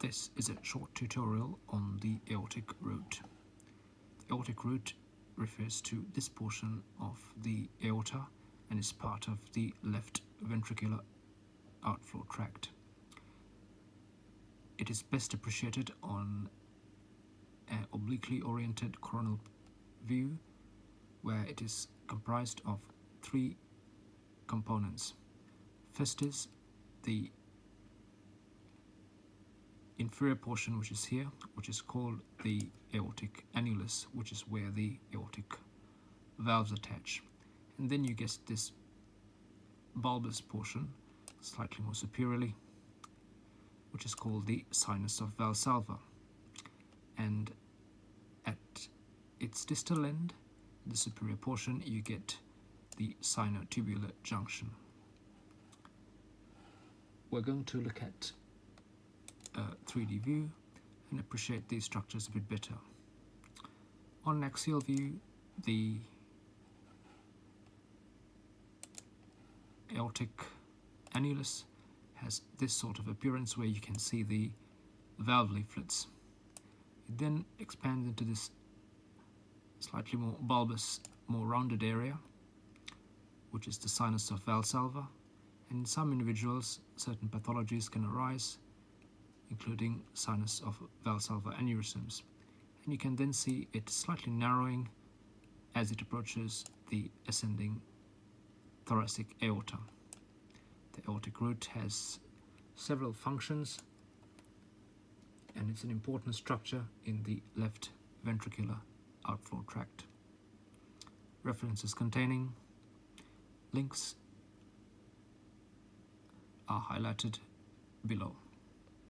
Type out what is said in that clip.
This is a short tutorial on the aortic root. The aortic root refers to this portion of the aorta and is part of the left ventricular outflow tract. It is best appreciated on an obliquely oriented coronal view where it is comprised of three components. First is the inferior portion which is here which is called the aortic annulus which is where the aortic valves attach. And then you get this bulbous portion slightly more superiorly which is called the sinus of valsalva. And at its distal end the superior portion you get the sinotubular junction. We're going to look at 3D view and appreciate these structures a bit better. On an axial view, the aortic annulus has this sort of appearance where you can see the valve leaflets. It then expands into this slightly more bulbous, more rounded area, which is the sinus of Valsalva. And in some individuals, certain pathologies can arise including sinus of valsalva aneurysms. And you can then see it slightly narrowing as it approaches the ascending thoracic aorta. The aortic root has several functions and it's an important structure in the left ventricular outflow tract. References containing links are highlighted below.